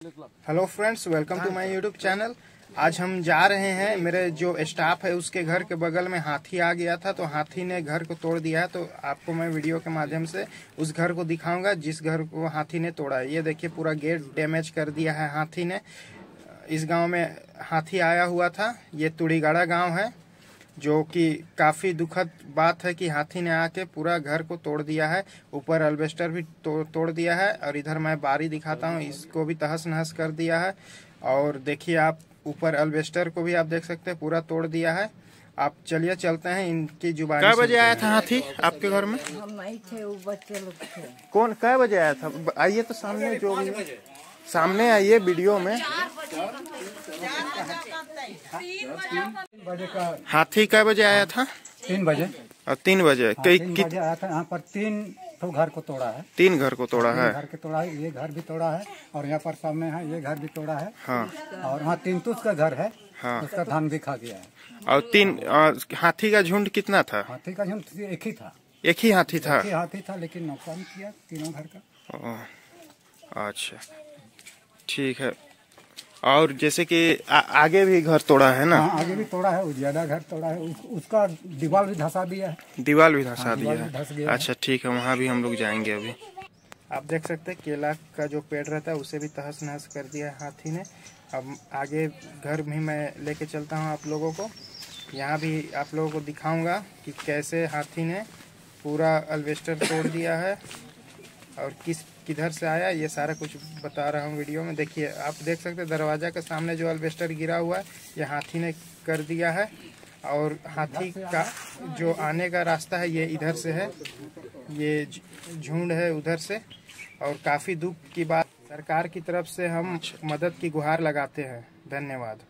Hello friends welcome to my YouTube channel आज हम जा रहे हैं, मेरे जो स्टाफ है उसके घर के बगल में हाथी आ गया था तो हाथी ने घर को तोड़ दिया है तो आपको मैं वीडियो के माध्यम से उस घर को दिखाऊँगा, जिस घर को हाथी ने तोड़ा है। ये देखिए, पूरा गेट डैमेज कर दिया है हाथी ने। इस गाँव में हाथी आया हुआ था, ये तुड़ीगाड़ा गाँव है। जो कि काफ़ी दुखद बात है कि हाथी ने आके पूरा घर को तोड़ दिया है। ऊपर अल्बेस्टर भी तो, तोड़ दिया है और इधर मैं बारी दिखाता हूँ इसको भी तहस नहस कर दिया है। और देखिए आप ऊपर अल्बेस्टर को भी आप देख सकते हैं पूरा तोड़ दिया है। आप चलिए चलते हैं इनकी ज़ुबान कै बजे आया था हाथी आपके घर में? हम नहीं थे वो बच्चे लोग थे। कौन कै बजे आया था? आइए तो सामने जो भी सामने आइए वीडियो में। हाथी कै बजे आया था? तीन बजे। और तीन बजे। हाँ, कई तीन कित, बजे आया था। यहाँ पर तीन तो घर को तोड़ा है। तीन घर को तोड़ा है। घर के तोड़ा है ये घर भी तोड़ा है और यहाँ पर सामने है ये घर भी तोड़ा है। हाँ। और वहाँ तीन तुस का घर है हाँ। उसका धान भी खा गया है। और तीन हाथी का झुंड कितना था? हाथी का झुंड एक ही था। एक ही हाथी था? एक ही हाथी था लेकिन नुकसान किया तीनों घर का। अच्छा। ठीक है। और जैसे कि आ, आगे भी घर तोड़ा है ना? हाँ आगे भी तोड़ा है ज़्यादा घर तोड़ा है उस, उसका दीवार भी धसा दिया है। दीवार भी धंसा हाँ, दिया धंस है है। अच्छा ठीक है वहाँ भी हम लोग जाएँगे अभी। आप देख सकते हैं केला का जो पेड़ रहता है उसे भी तहस नहस कर दिया है हाथी ने। अब आगे घर भी मैं लेके चलता हूँ आप लोगों को। यहाँ भी आप लोगों को दिखाऊँगा कि कैसे हाथी ने पूरा अल्वेस्टर तोड़ दिया है। और किस, किधर से आया, ये सारा कुछ बता रहा हूँ वीडियो में। देखिए, आप देख सकते हैं, दरवाज़ा के सामने जो अल्बेस्टर गिरा हुआ है, ये हाथी ने कर दिया है। और हाथी का जो आने का रास्ता है, ये इधर से है। ये झुंड है उधर से। और काफ़ी दुख की बात, सरकार की तरफ़ से हम मदद की गुहार लगाते हैं। धन्यवाद।